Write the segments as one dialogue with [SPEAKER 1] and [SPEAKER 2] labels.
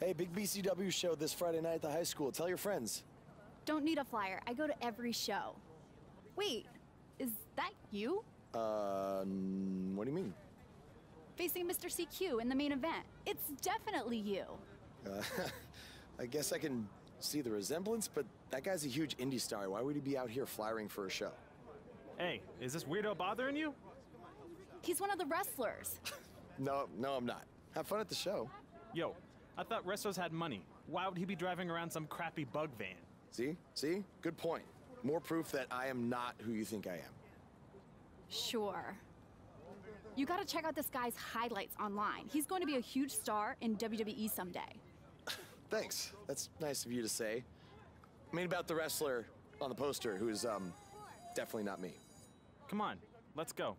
[SPEAKER 1] Hey, big BCW show this Friday night at the high school. Tell your friends.
[SPEAKER 2] Don't need a flyer. I go to every show. Wait, is that you?
[SPEAKER 1] Uh, what do you mean?
[SPEAKER 2] Facing Mr. CQ in the main event. It's definitely you.
[SPEAKER 1] Uh, I guess I can see the resemblance, but that guy's a huge indie star. Why would he be out here flyering for a show?
[SPEAKER 3] Hey, is this weirdo bothering you?
[SPEAKER 2] He's one of the wrestlers.
[SPEAKER 1] No, no, I'm not. Have fun at the show.
[SPEAKER 3] Yo, I thought wrestlers had money. Why would he be driving around some crappy bug van?
[SPEAKER 1] See? See? Good point. More proof that I am not who you think I am.
[SPEAKER 2] Sure. You gotta check out this guy's highlights online. He's going to be a huge star in WWE someday.
[SPEAKER 1] Thanks. That's nice of you to say. I mean about the wrestler on the poster who's, um, definitely not me.
[SPEAKER 3] Come on, let's go.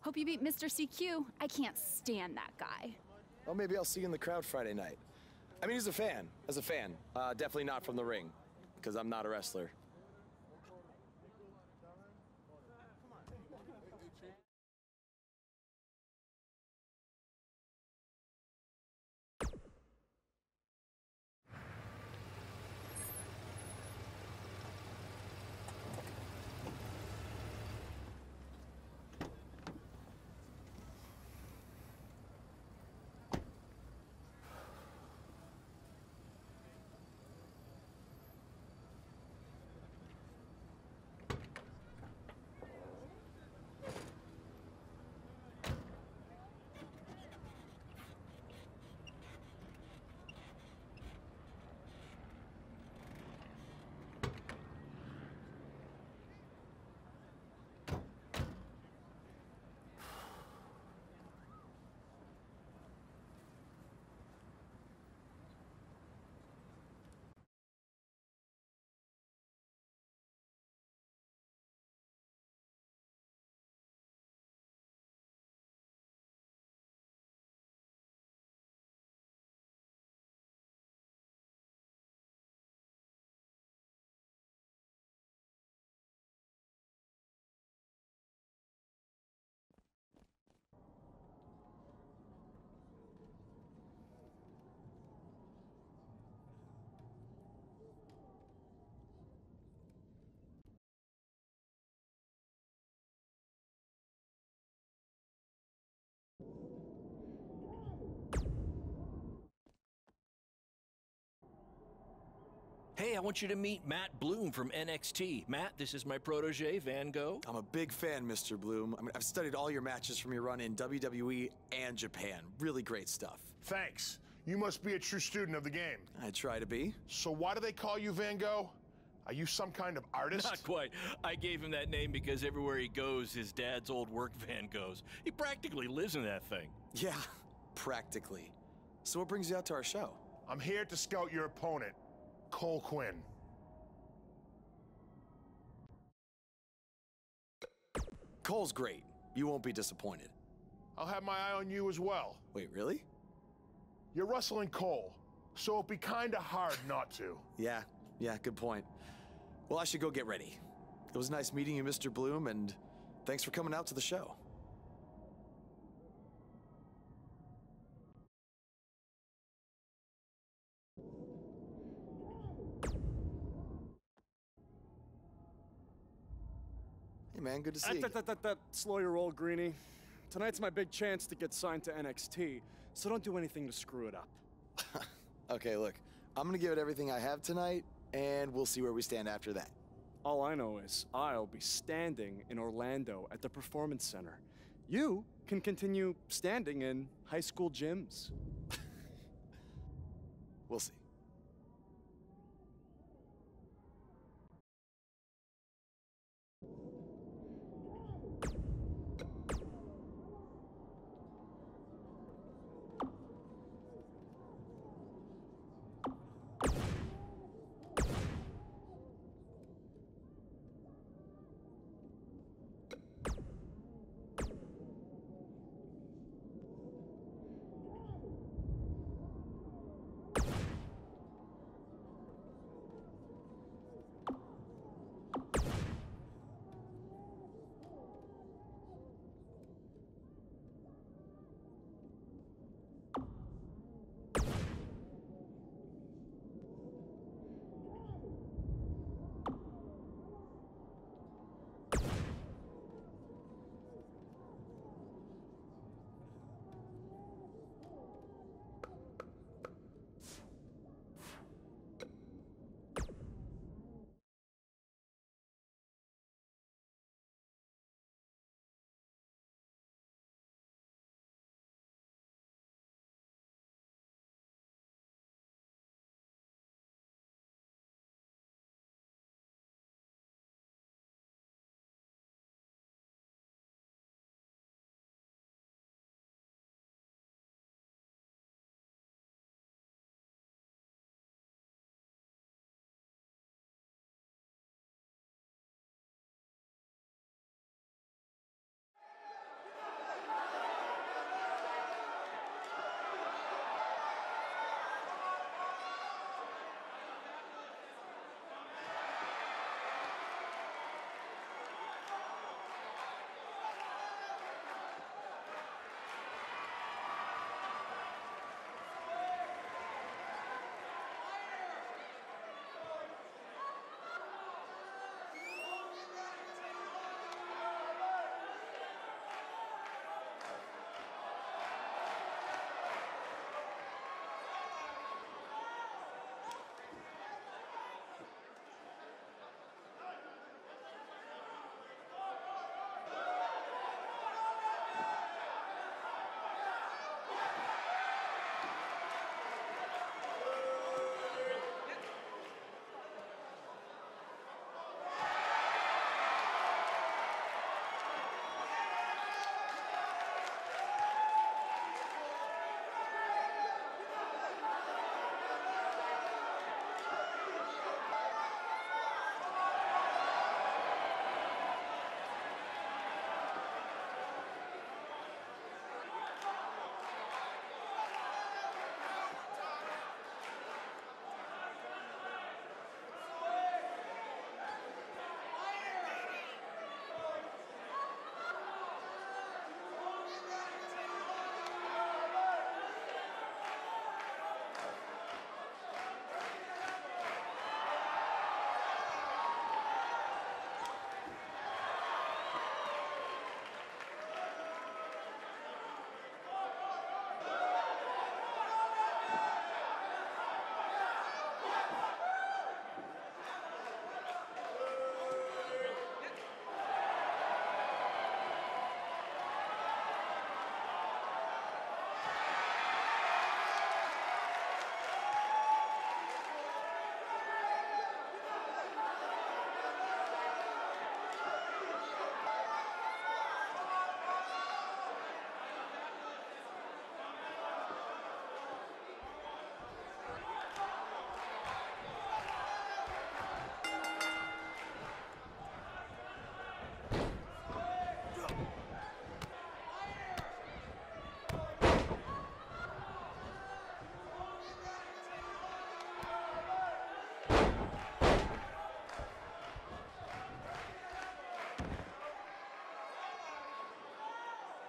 [SPEAKER 2] Hope you beat Mr. CQ. I can't stand that guy.
[SPEAKER 1] Well, maybe I'll see you in the crowd Friday night. I mean, he's a fan, as a fan, uh, definitely not from the ring, because I'm not a wrestler.
[SPEAKER 4] Hey, I want you to meet Matt Bloom from NXT. Matt, this is my protege, Van Gogh.
[SPEAKER 1] I'm a big fan, Mr. Bloom. I mean, I've studied all your matches from your run in WWE and Japan. Really great stuff.
[SPEAKER 5] Thanks. You must be a true student of the game.
[SPEAKER 1] I try to be.
[SPEAKER 5] So why do they call you Van Gogh? Are you some kind of artist?
[SPEAKER 4] Not quite. I gave him that name because everywhere he goes, his dad's old work van goes. He practically lives in that thing.
[SPEAKER 1] Yeah, practically. So what brings you out to our show?
[SPEAKER 5] I'm here to scout your opponent, Cole Quinn.
[SPEAKER 1] Cole's great. You won't be disappointed.
[SPEAKER 5] I'll have my eye on you as well.
[SPEAKER 1] Wait, really?
[SPEAKER 5] You're wrestling Cole, so it'd be kinda hard not to.
[SPEAKER 1] Yeah, yeah, good point. Well, I should go get ready. It was nice meeting you, Mr. Bloom, and thanks for coming out to the show. Man, good to see you.
[SPEAKER 6] That, that, that, that, slow your roll, Greenie. Tonight's my big chance to get signed to NXT, so don't do anything to screw it up.
[SPEAKER 1] okay, look, I'm gonna give it everything I have tonight, and we'll see where we stand after that.
[SPEAKER 6] All I know is I'll be standing in Orlando at the Performance Center. You can continue standing in high school gyms.
[SPEAKER 1] We'll see.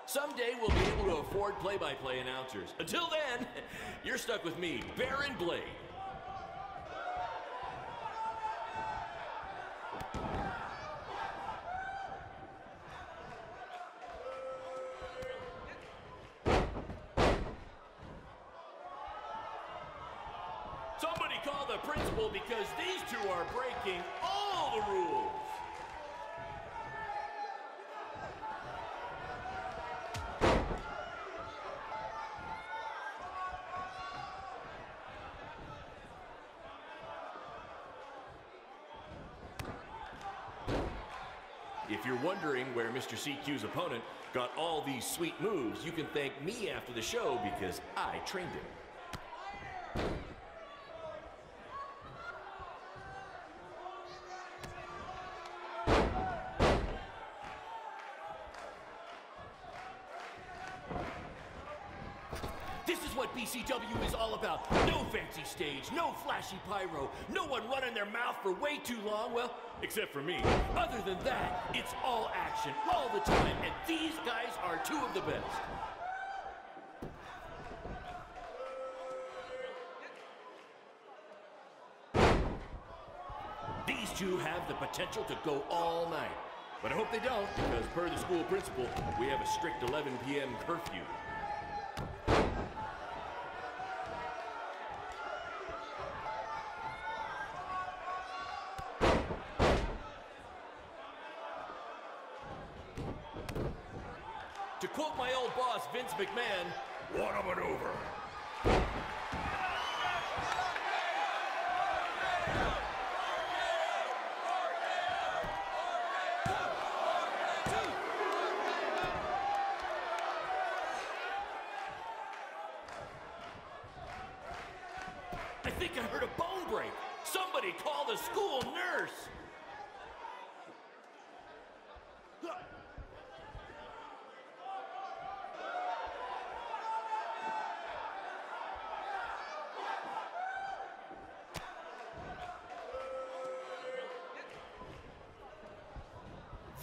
[SPEAKER 4] Someday we'll be able to afford play by play announcers. Until then, you're stuck with me, Baron Blade. Wondering where Mr. CQ's opponent got all these sweet moves, you can thank me after the show because I trained him. This is what BCW is all about. No fancy stage, no flashy pyro, no one running their mouth for way too long, well, except for me. Other than that, it's all action, all the time, and these guys are two of the best. These two have the potential to go all night. But I hope they don't, because per the school principal, we have a strict 11 p.m. curfew. To quote my old boss, Vince McMahon,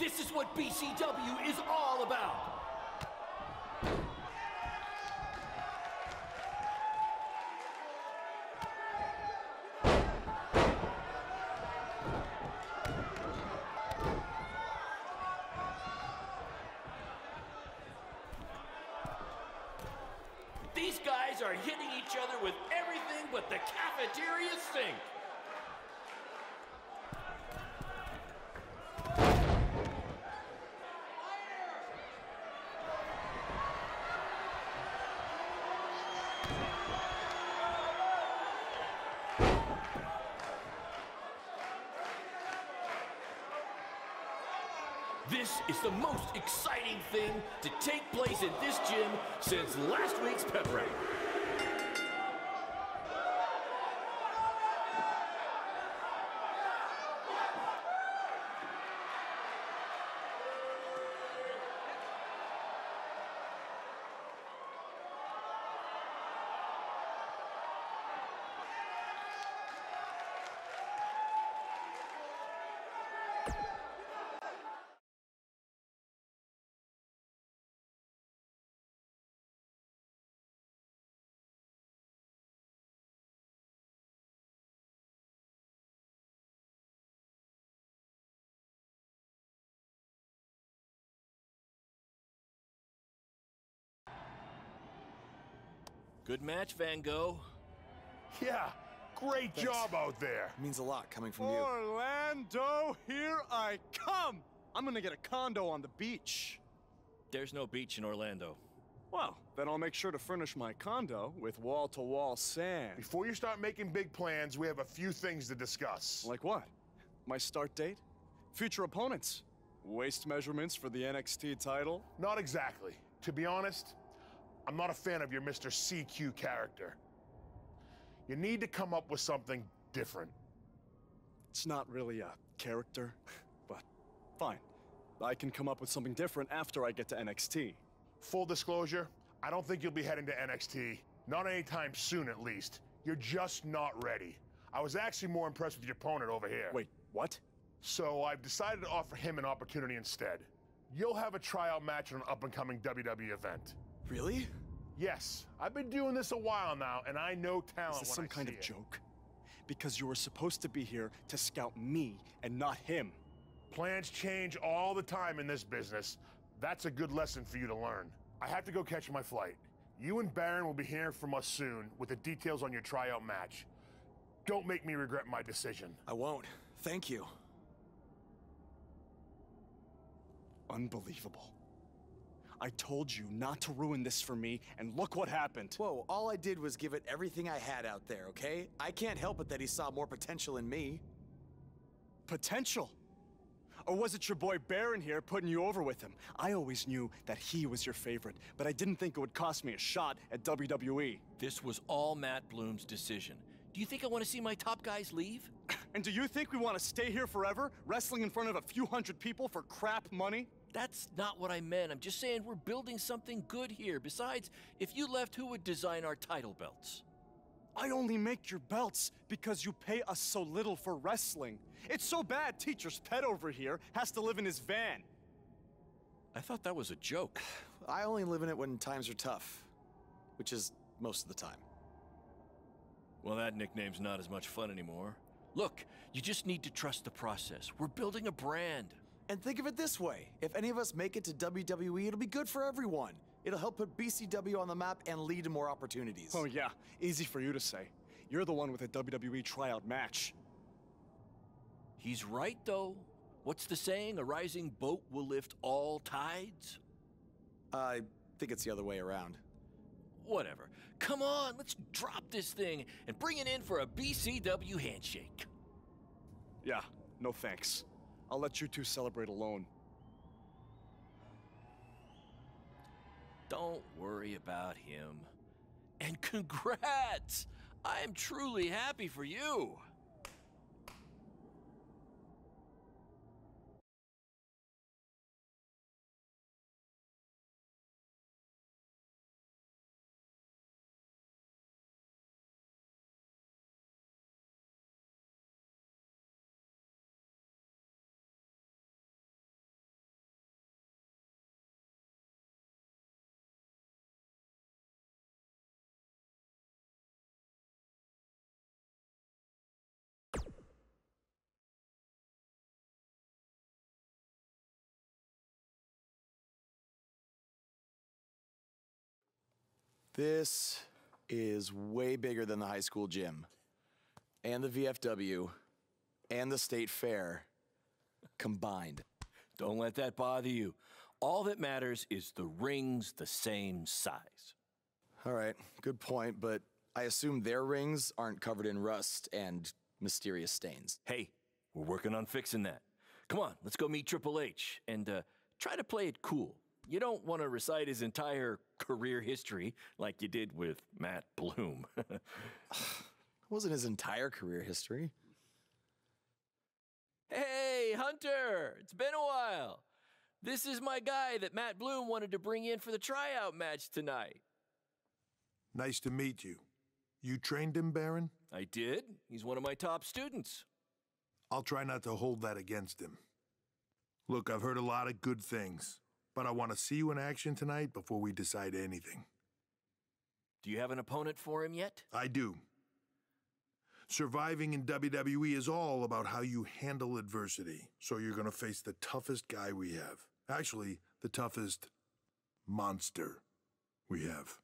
[SPEAKER 4] This is what BCW is all about. These guys are hitting each other with everything but the cafeteria sink. This is the most exciting thing to take place in this gym since last week's pep rally. Good match, Van Gogh.
[SPEAKER 5] Yeah, great job out there.
[SPEAKER 1] It means a lot coming from you.
[SPEAKER 6] Orlando, here I come! I'm gonna get a condo on the beach.
[SPEAKER 4] There's no beach in Orlando.
[SPEAKER 6] Well, then I'll make sure to furnish my condo with wall to wall sand.
[SPEAKER 5] Before you start making big plans, we have a few things to discuss.
[SPEAKER 6] Like what? My start date? Future opponents? Waist measurements for the NXT title?
[SPEAKER 5] Not exactly. To be honest, I'm not a fan of your Mr. CQ character. You need to come up with something different.
[SPEAKER 6] It's not really a character, but fine. I can come up with something different after I get to NXT.
[SPEAKER 5] Full disclosure, I don't think you'll be heading to NXT. Not anytime soon, at least. You're just not ready. I was actually more impressed with your opponent over here.
[SPEAKER 6] Wait, what?
[SPEAKER 5] So I've decided to offer him an opportunity instead. You'll have a tryout match at an up-and-coming WWE event.
[SPEAKER 1] Really?
[SPEAKER 5] Yes, I've been doing this a while now, and I know talent
[SPEAKER 6] Is this some
[SPEAKER 5] I
[SPEAKER 6] kind of
[SPEAKER 5] it.
[SPEAKER 6] joke? Because you were supposed to be here to scout me and not him.
[SPEAKER 5] Plans change all the time in this business. That's a good lesson for you to learn. I have to go catch my flight. You and Baron will be hearing from us soon with the details on your tryout match. Don't make me regret my decision.
[SPEAKER 1] I won't. Thank you.
[SPEAKER 6] Unbelievable. I told you not to ruin this for me, and look what happened.
[SPEAKER 1] Whoa, all I did was give it everything I had out there, okay? I can't help it that he saw more potential in me.
[SPEAKER 6] Potential. Or was it your boy Baron here putting you over with him? I always knew that he was your favorite, but I didn't think it would cost me a shot at. WWE.
[SPEAKER 4] This was all Matt Bloom's decision. Do you think I want to see my top guys leave?
[SPEAKER 6] And do you think we want to stay here forever, wrestling in front of a few hundred people for crap money?
[SPEAKER 4] That's not what I meant. I'm just saying we're building something good here. Besides, if you left, who would design our title belts?
[SPEAKER 6] I only make your belts because you pay us so little for wrestling. It's so bad Teacher's pet over here has to live in his van.
[SPEAKER 4] I thought that was a joke.
[SPEAKER 1] I only live in it when times are tough, which is most of the time.
[SPEAKER 4] Well, that nickname's not as much fun anymore. Look, you just need to trust the process. We're building a brand.
[SPEAKER 1] And think of it this way if any of us make it to WWE, it'll be good for everyone. It'll help put BCW on the map and lead to more opportunities.
[SPEAKER 6] Oh, yeah, easy for you to say. You're the one with a WWE tryout match.
[SPEAKER 4] He's right, though. What's the saying? A rising boat will lift all tides?
[SPEAKER 1] I think it's the other way around.
[SPEAKER 4] Whatever. Come on, let's drop this thing and bring it in for a BCW handshake.
[SPEAKER 6] Yeah, no thanks. I'll let you two celebrate alone.
[SPEAKER 4] Don't worry about him. And congrats! I am truly happy for you.
[SPEAKER 1] This is way bigger than the high school gym, and the VFW, and the state fair combined.
[SPEAKER 4] Don't let that bother you. All that matters is the ring's the same size.
[SPEAKER 1] All right, good point, but I assume their rings aren't covered in rust and mysterious stains.
[SPEAKER 4] Hey, we're working on fixing that. Come on, let's go meet Triple H and uh, try to play it cool. You don't want to recite his entire career history like you did with Matt Bloom.
[SPEAKER 1] It wasn't his entire career history.
[SPEAKER 4] hey, Hunter! It's been a while. This is my guy that Matt Bloom wanted to bring in for the tryout match tonight.
[SPEAKER 7] Nice to meet you. You trained him, Baron?
[SPEAKER 4] I did. He's one of my top students.
[SPEAKER 7] I'll try not to hold that against him. Look, I've heard a lot of good things, but I want to see you in action tonight before we decide anything.
[SPEAKER 4] Do you have an opponent for him yet?
[SPEAKER 7] I do. Surviving in WWE is all about how you handle adversity, so you're going to face the toughest guy we have. Actually, the toughest monster we have.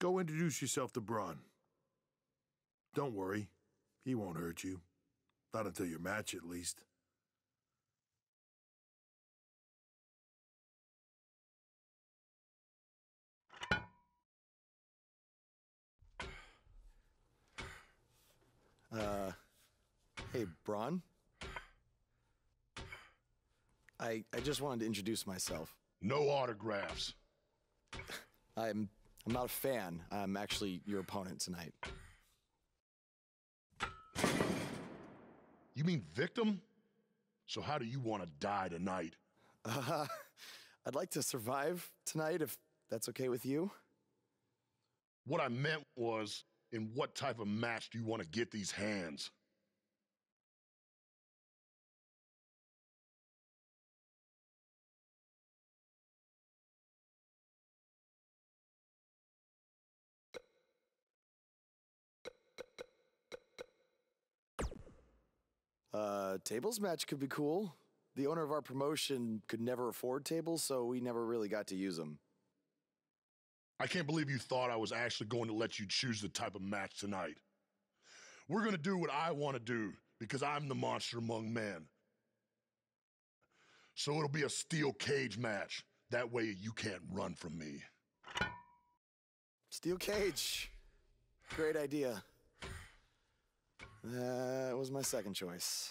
[SPEAKER 7] Go introduce yourself to Braun. Don't worry, he won't hurt you. Not until your match, at least.
[SPEAKER 1] Uh, hey, Braun? I, I just wanted to introduce myself.
[SPEAKER 5] No autographs.
[SPEAKER 1] I'm I'm not a fan. I'm actually your opponent tonight.
[SPEAKER 5] You mean victim? So how do you want to die tonight?
[SPEAKER 1] Uh, I'd like to survive tonight if that's okay with you.
[SPEAKER 5] What I meant was, in what type of match do you want to get these hands?
[SPEAKER 1] Uh, tables match could be cool. The owner of our promotion could never afford tables, so we never really got to use them.
[SPEAKER 8] I can't believe you thought I was actually going to let you choose the type of match tonight. We're going to do what I want to do because I'm the monster among men. So it'll be a steel cage match. That way you can't run from me.
[SPEAKER 1] Steel cage. Great idea. That was my second choice.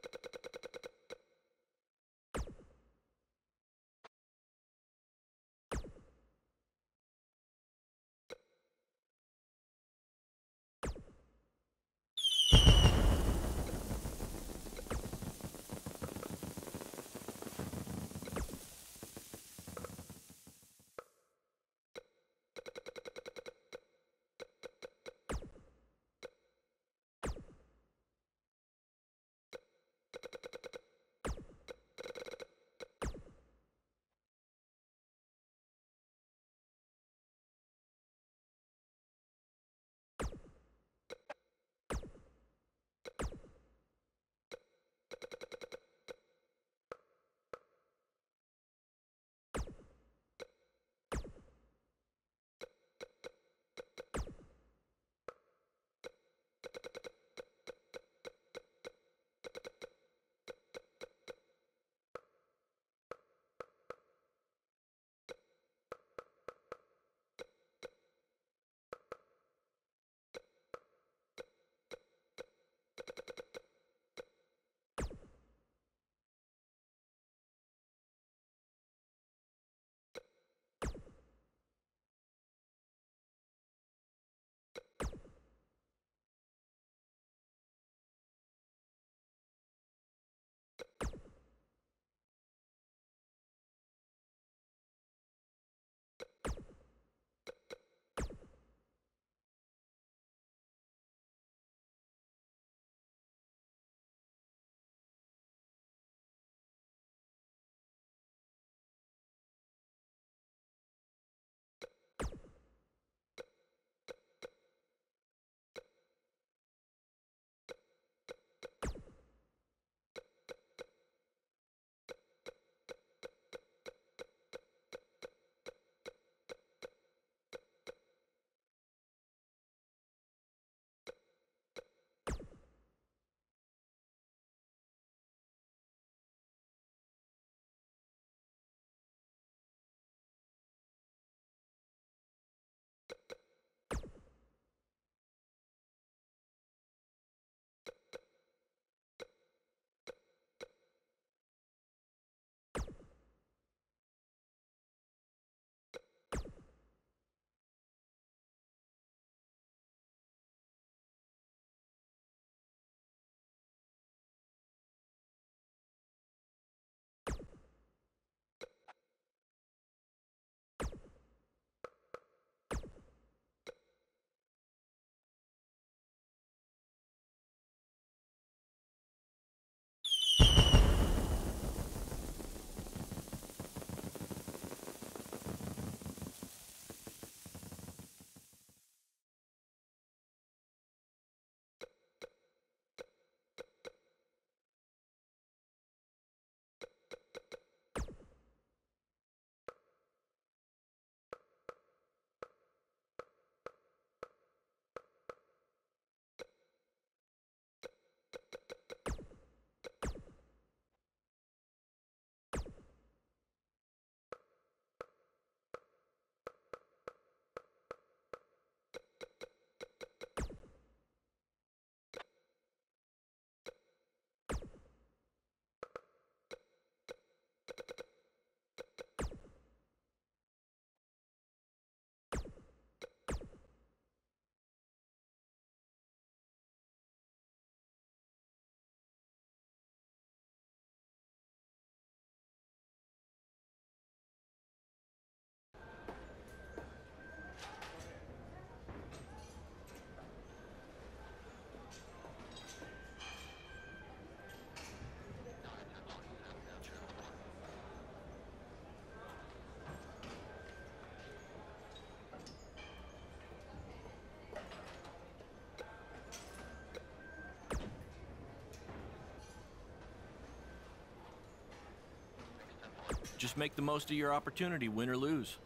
[SPEAKER 4] just make the most of your opportunity, win or lose.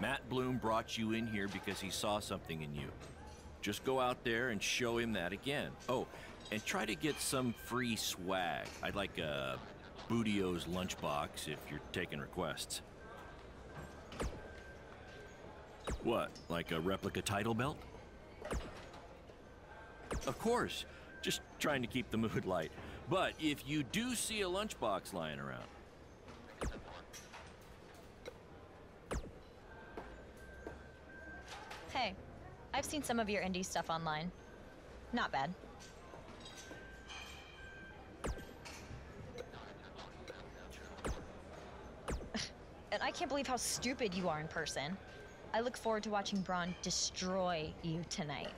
[SPEAKER 4] Matt Bloom brought you in here because he saw something in you. Just go out there and show him that again. Oh, and try to get some free swag. I'd like a Bootio's lunchbox if you're taking requests. What, like a replica title belt? Of course, just trying to keep the mood light. But if you do see a lunchbox lying around,
[SPEAKER 9] I've seen some of your indie stuff online. Not bad. and I can't believe how stupid you are in person. I look forward to watching Braun destroy you tonight.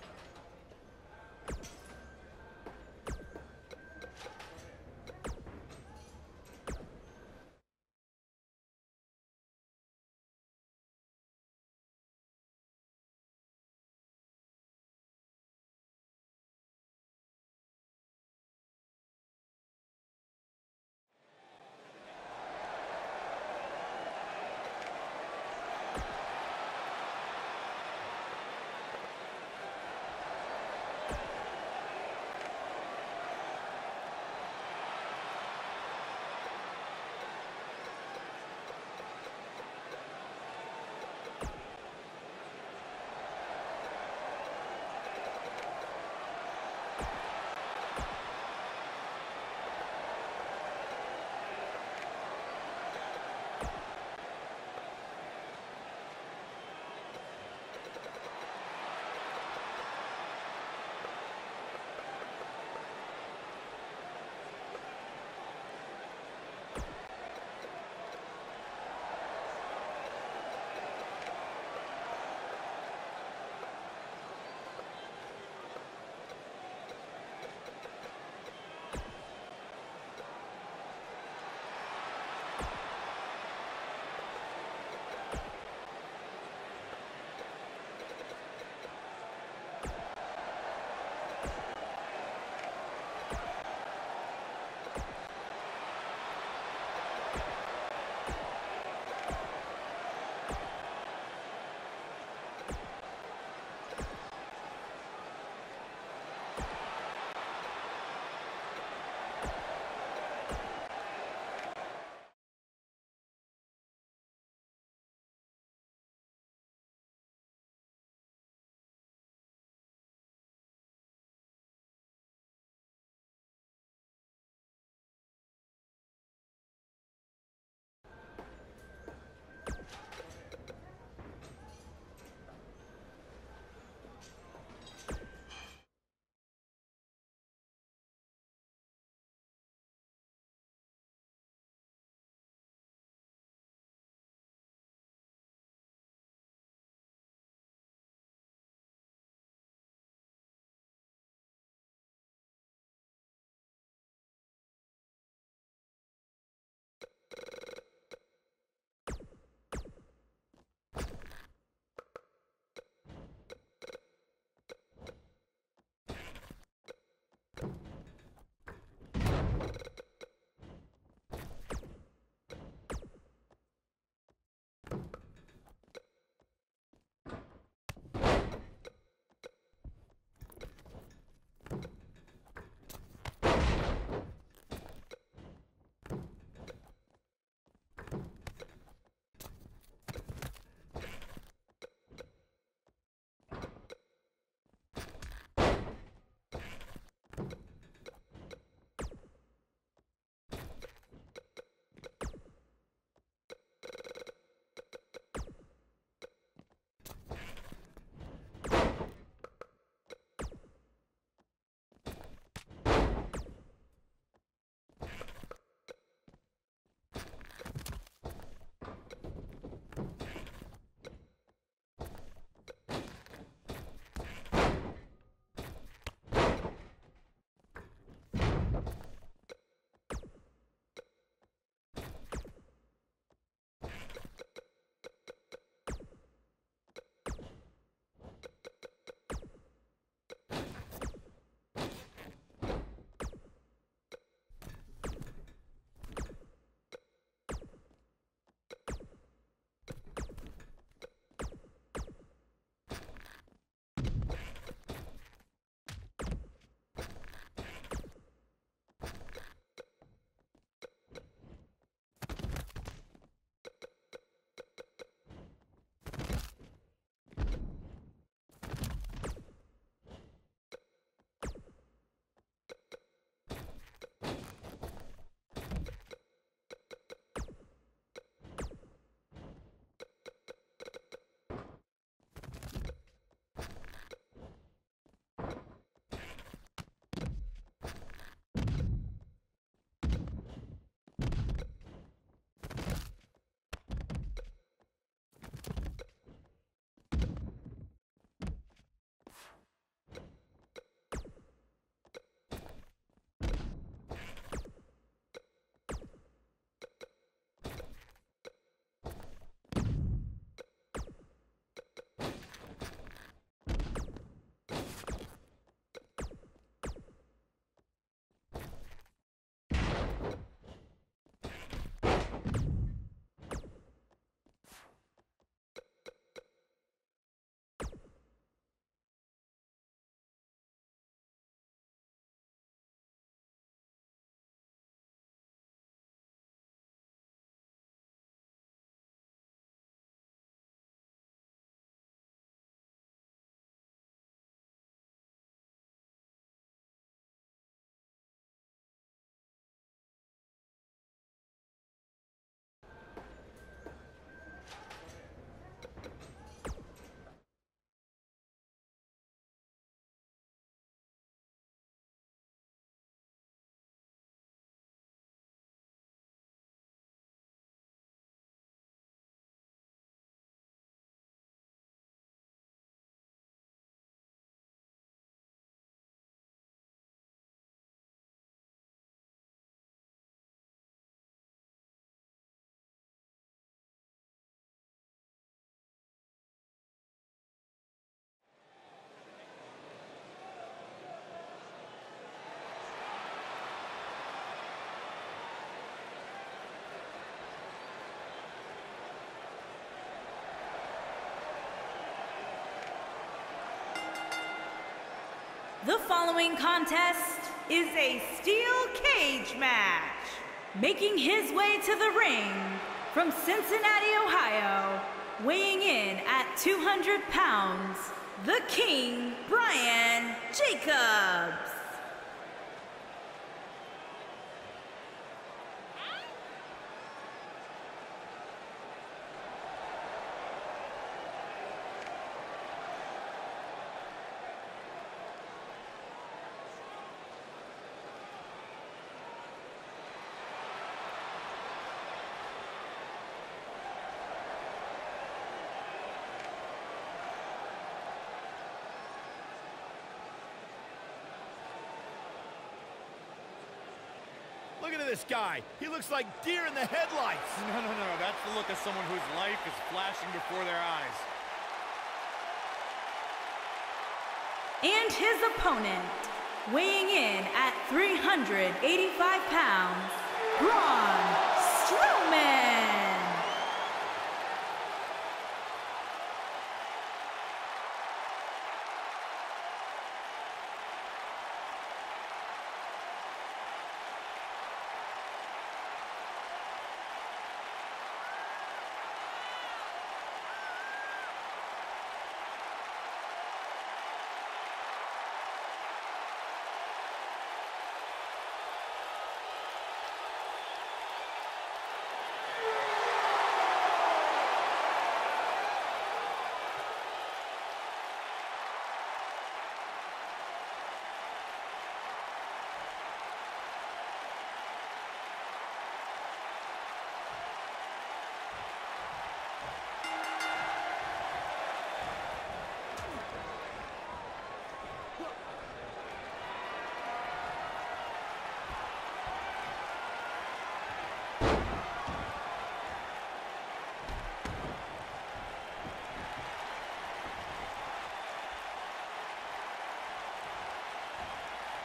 [SPEAKER 10] The following contest is a steel cage match. Making his way to the ring from Cincinnati, Ohio, weighing in at 200 pounds, the King, Brian Jacobs.
[SPEAKER 11] Look at this guy. He looks like deer in the headlights.
[SPEAKER 12] No, no, no. That's the look of someone whose life is flashing before their eyes.
[SPEAKER 10] And his opponent, weighing in at 385 pounds, Braun Strowman.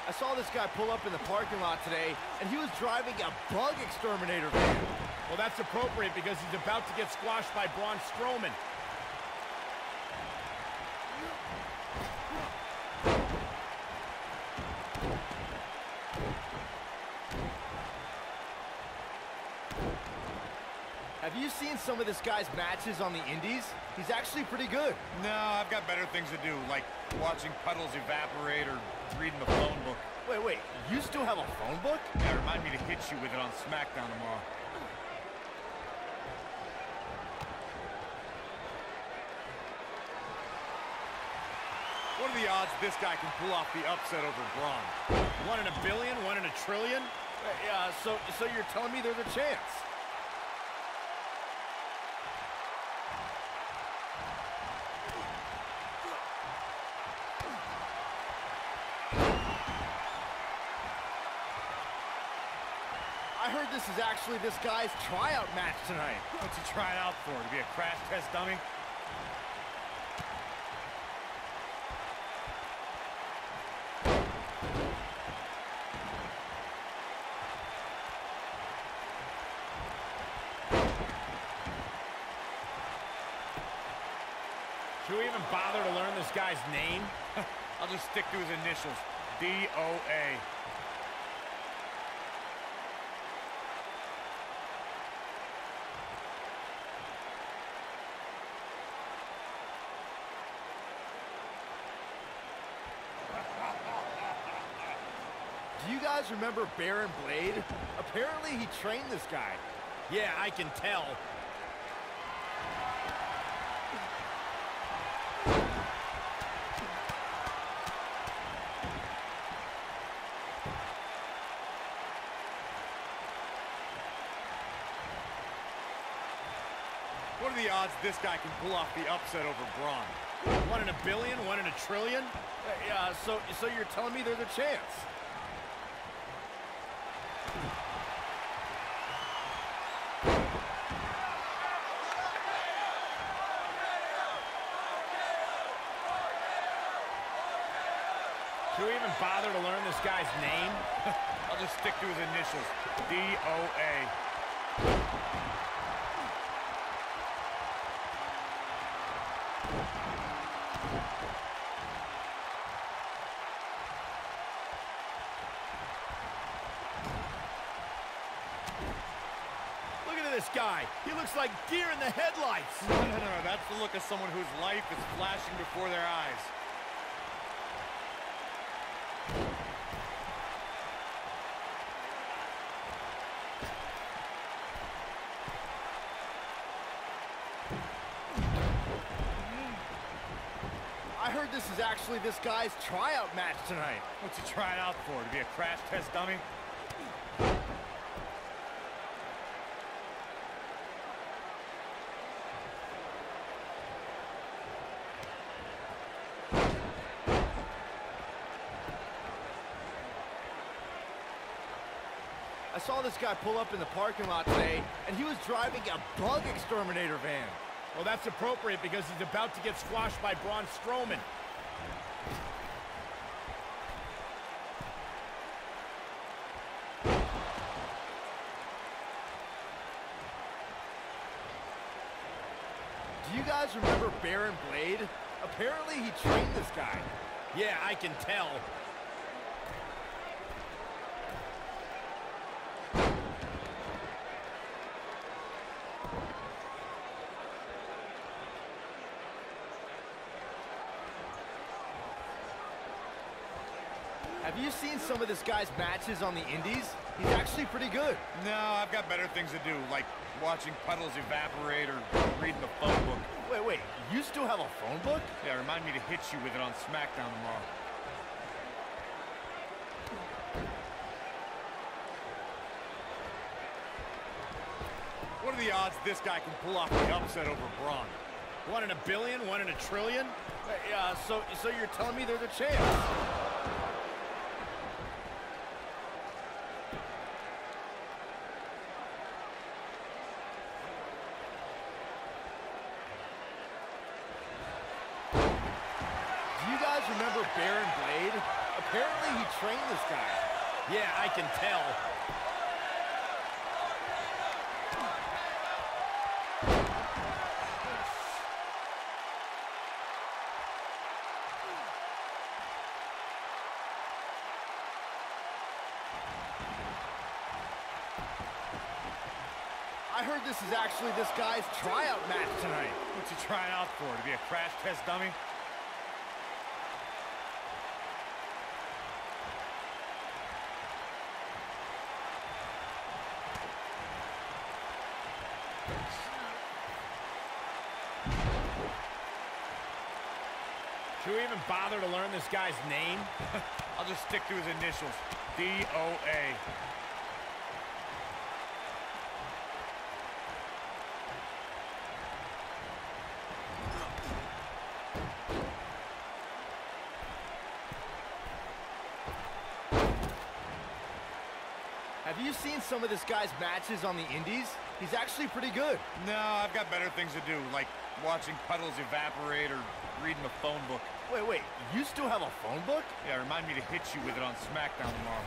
[SPEAKER 11] I saw this guy pull up in the parking lot today, and he was driving a bug exterminator van.
[SPEAKER 12] Well, that's appropriate because he's about to get squashed by Braun Strowman.
[SPEAKER 11] Have you seen some of this guy's matches on the indies? He's actually pretty good.
[SPEAKER 12] No, I've got better things to do, like watching puddles evaporate or reading the phone book.
[SPEAKER 11] Wait, wait, you still have a phone book?
[SPEAKER 12] Yeah, remind me to hit you with it on SmackDown tomorrow. What are the odds this guy can pull off the upset over Braun? One in a billion? One in a trillion?
[SPEAKER 11] Uh, Yeah, so so you're telling me there's a chance? I heard this is actually this guy's tryout match tonight.
[SPEAKER 12] What's he trying out for? To be a crash test dummy? Should we even bother to learn this guy's name? I'll just stick to his initials. D-O-A.
[SPEAKER 11] Do you remember Baron Blade? Apparently he trained this guy.
[SPEAKER 12] Yeah, I can tell. What are the odds this guy can pull off the upset over Braun? One in a billion? One in a trillion?
[SPEAKER 11] Uh, Yeah, so so you're telling me there's a chance?
[SPEAKER 12] to his initials, DOA.
[SPEAKER 11] Look at this guy. He looks like deer in the headlights.
[SPEAKER 12] No, no, no, that's the look of someone whose life is flashing before their eyes. This guy's tryout match tonight. What's he trying out for? To be a crash test dummy? I saw this guy pull up in the parking lot today, and he was driving a bug exterminator van.
[SPEAKER 11] Well, that's appropriate because he's about to get squashed by Braun Strowman.
[SPEAKER 12] Do you guys remember Baron Blade? Apparently he
[SPEAKER 11] Yeah, I can tell.
[SPEAKER 12] Have you seen some of this guy's matches on the indies? He's actually pretty good. No, I've got better things to do, like watching puddles evaporate or reading the phone book. Wait, wait, you still have a phone book? Yeah, remind me to hit you with it on SmackDown tomorrow. What are the odds this guy can pull off the upset over Braun?
[SPEAKER 11] One in a billion, one in a trillion?
[SPEAKER 12] Uh, so, so you're telling me there's a chance? Do you guys remember Baron Blade? Apparently he trained this guy.
[SPEAKER 11] Yeah, I can tell.
[SPEAKER 12] I heard this is actually this guy's tryout match tonight. What's he trying out for? To be a crash test dummy?
[SPEAKER 11] Should we even bother to learn this guy's name?
[SPEAKER 12] I'll just stick to his initials. D-O-A. Have you seen some of this guy's matches on the indies? He's actually pretty good. No, I've got better things to do, like watching puddles evaporate or reading a phone book. Wait, wait, you still have a phone book? Yeah, remind me to hit you with it on SmackDown tomorrow.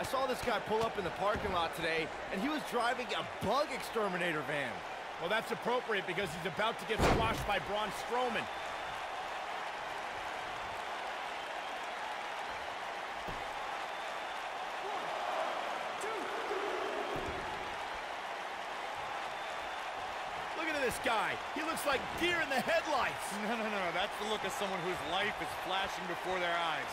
[SPEAKER 12] I saw this guy pull up in the parking lot today, and he was driving a bug exterminator van.
[SPEAKER 11] Well, that's appropriate because he's about to get squashed by Braun Strowman. Guy. He looks like deer in the headlights.
[SPEAKER 12] No, no, no, that's the look of someone whose life is flashing before their eyes.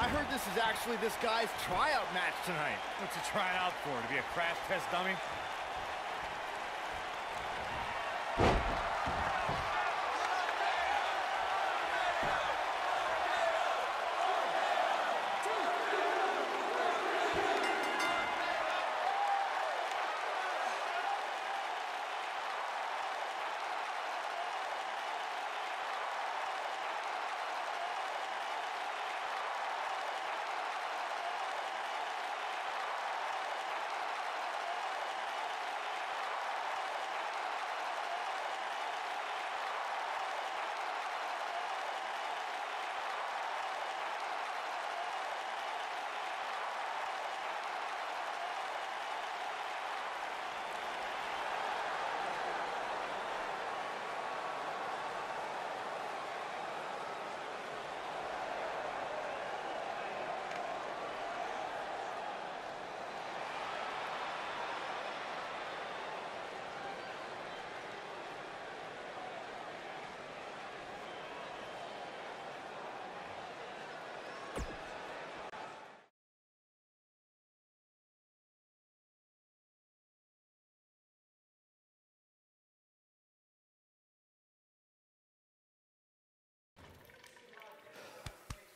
[SPEAKER 12] I heard this is actually this guy's tryout match tonight. What's he trying out for? To be a crash test dummy?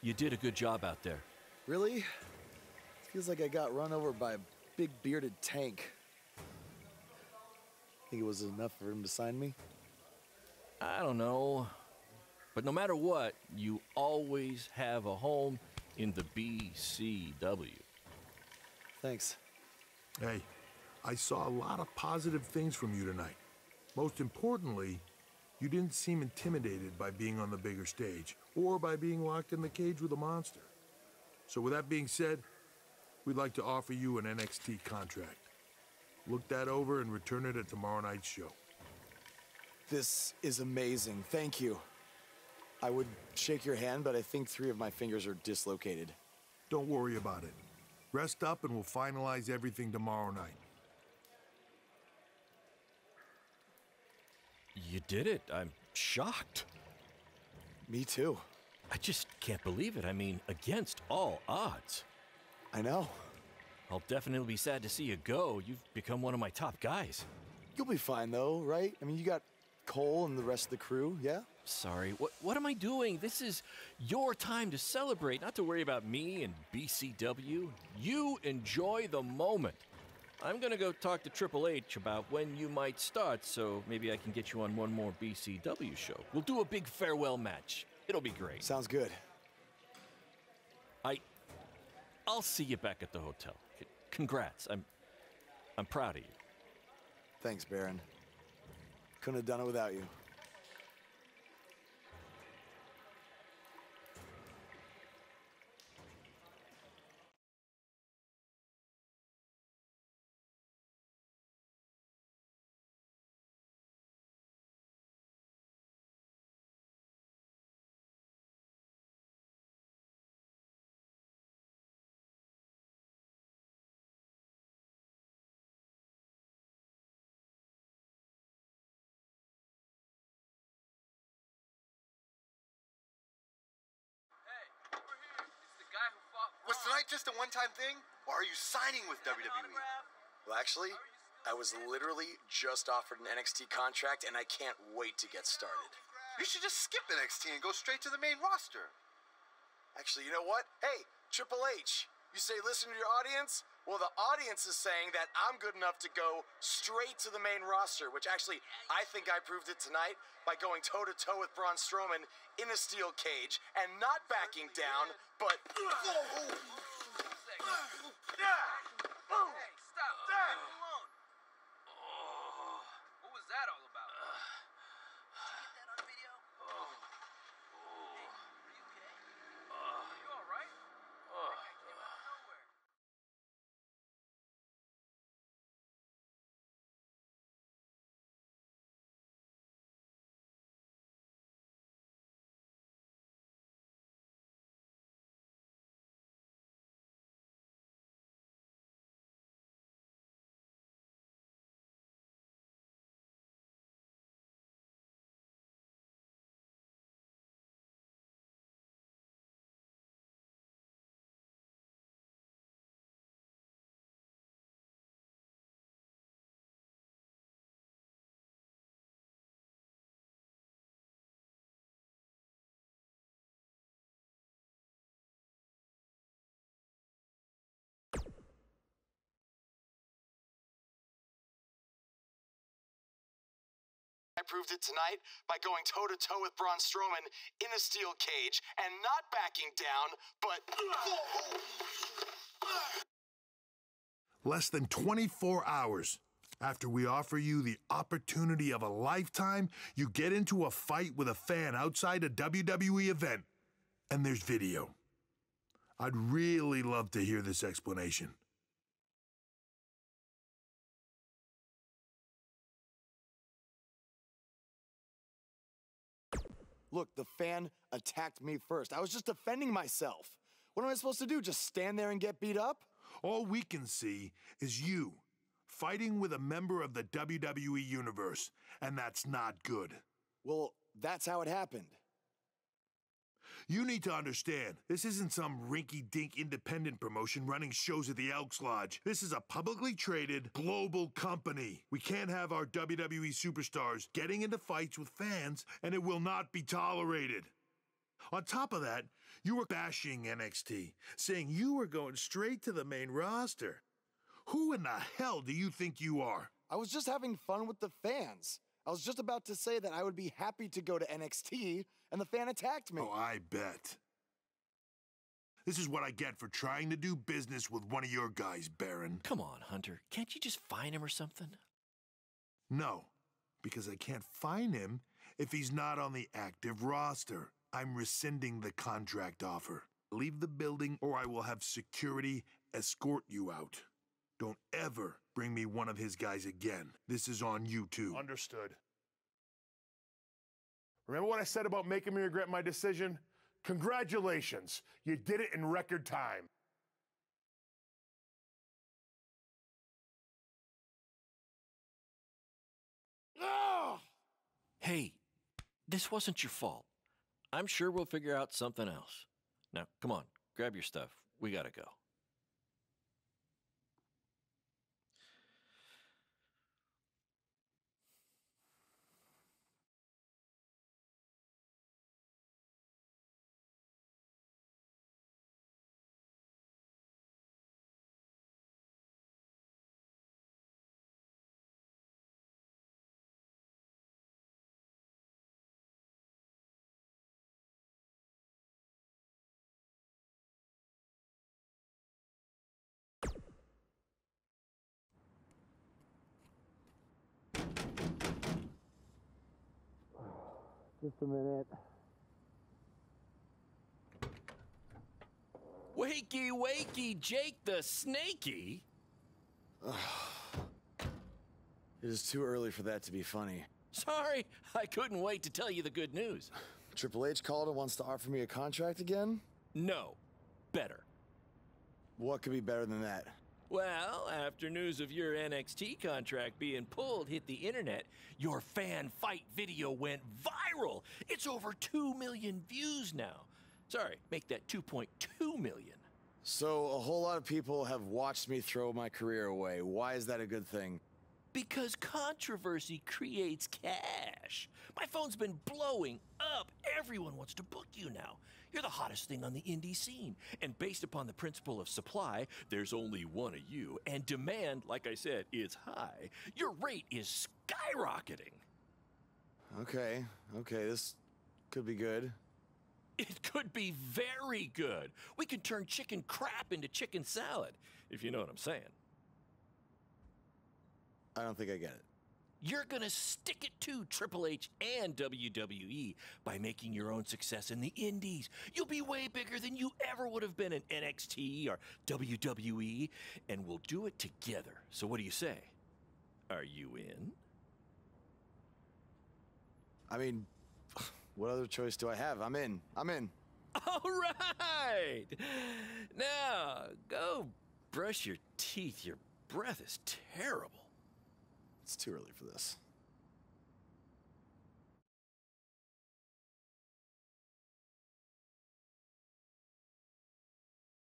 [SPEAKER 4] You did a good job out there.
[SPEAKER 1] Really? Feels like I got run over by a big bearded tank. Think it was enough for him to sign me?
[SPEAKER 4] I don't know. But no matter what, you always have a home in the BCW.
[SPEAKER 1] Thanks.
[SPEAKER 7] Hey, I saw a lot of positive things from you tonight. Most importantly, you didn't seem intimidated by being on the bigger stage or by being locked in the cage with a monster. So, with that being said, we'd like to offer you an NXT contract. Look that over and return it at tomorrow night's show.
[SPEAKER 1] This is amazing. Thank you. I would shake your hand, but I think three of my fingers are dislocated.
[SPEAKER 7] Don't worry about it. Rest up and we'll finalize everything tomorrow night.
[SPEAKER 4] You did it. I'm shocked.
[SPEAKER 1] Me too.
[SPEAKER 4] I just can't believe it. I mean, against all odds.
[SPEAKER 1] I know.
[SPEAKER 4] I'll definitely be sad to see you go. You've become one of my top guys.
[SPEAKER 1] You'll be fine though, right? I mean, you got Cole and the rest of the crew, yeah?
[SPEAKER 4] Sorry. What what am I doing? This is your time to celebrate, not to worry about me and BCW. You enjoy the moment. I'm gonna go talk to Triple H about when you might start, so maybe I can get you on one more BCW show. We'll do a big farewell match. It'll be great.
[SPEAKER 1] Sounds good.
[SPEAKER 4] I I'll see you back at the hotel. Congrats. I'm I'm proud of you.
[SPEAKER 1] Thanks, Baron. Couldn't have done it without you.
[SPEAKER 13] Tonight just a one-time thing, or are you signing with WWE?
[SPEAKER 1] Well, actually, I was literally just offered an NXT contract, and I can't wait to get started.
[SPEAKER 13] You should just skip NXT and go straight to the main roster.
[SPEAKER 1] Actually, you know what? Hey, Triple H, you say listen to your audience? Well, the audience is saying that I'm good enough to go straight to the main roster, which actually I think I proved it tonight by going toe to toe with Braun Strowman in a steel cage and not backing down, but.
[SPEAKER 14] Hey,
[SPEAKER 1] proved it tonight by going toe to toe with Braun Strowman in a steel cage and not backing down, but.
[SPEAKER 7] Less than 24 hours after we offer you the opportunity of a lifetime, you get into a fight with a fan outside a WWE event, and there's video. I'd really love to hear this explanation.
[SPEAKER 1] Look, the fan attacked me first. I was just defending myself. What am I supposed to do? Just stand there and get beat up?
[SPEAKER 7] All we can see is you fighting with a member of the WWE Universe, and that's not good.
[SPEAKER 1] Well, that's how it happened.
[SPEAKER 7] You need to understand, this isn't some rinky dink independent promotion running shows at the Elks Lodge. This is a publicly traded global company. We can't have our WWE superstars getting into fights with fans, and it will not be tolerated. On top of that, you were bashing NXT, saying you were going straight to the main roster. Who in the hell do you think you are?
[SPEAKER 1] I was just having fun with the fans. I was just about to say that I would be happy to go to NXT, and the fan attacked me.
[SPEAKER 7] Oh, I bet. This is what I get for trying to do business with one of your guys, Baron.
[SPEAKER 4] Come on, Hunter. Can't you just fine him or something?
[SPEAKER 7] No, because I can't fine him if he's not on the active roster. I'm rescinding the contract offer. Leave the building or I will have security escort you out. Don't ever bring me one of his guys again. This is on you too.
[SPEAKER 5] Understood. Remember what I said about making me regret my decision? Congratulations. You did it in record time.
[SPEAKER 4] Oh! Hey, this wasn't your fault. I'm sure we'll figure out something else. Now, come on, grab your stuff. We gotta go.
[SPEAKER 1] Just a minute.
[SPEAKER 4] Wakey, wakey, Jake the Snakey.
[SPEAKER 1] It is too early for that to be funny.
[SPEAKER 4] Sorry, I couldn't wait to tell you the good news.
[SPEAKER 1] Triple H called and wants to offer me a contract again?
[SPEAKER 4] No, better.
[SPEAKER 1] What could be better than that?
[SPEAKER 4] Well, after news of your NXT contract being pulled hit the internet, your fan fight video went viral. It's over 2 million views now. Sorry, make that 2.2 million.
[SPEAKER 1] So, a whole lot of people have watched me throw my career away. Why is that a good thing?
[SPEAKER 4] Because controversy creates cash. My phone's been blowing up. Everyone wants to book you now. You're the hottest thing on the indie scene. And based upon the principle of supply, there's only one of you. And demand, like I said, is high. Your rate is skyrocketing.
[SPEAKER 1] Okay, okay, this could be good.
[SPEAKER 4] It could be very good. We can turn chicken crap into chicken salad, if you know what I'm saying.
[SPEAKER 1] I don't think I get it.
[SPEAKER 4] You're gonna stick it to Triple H and WWE by making your own success in the indies. You'll be way bigger than you ever would have been in NXT or WWE, and we'll do it together. So what do you say? Are you in?
[SPEAKER 1] I mean, what other choice do I have? I'm in. I'm in.
[SPEAKER 4] All right. Now, go brush your teeth. Your breath is terrible.
[SPEAKER 1] It's too early for this.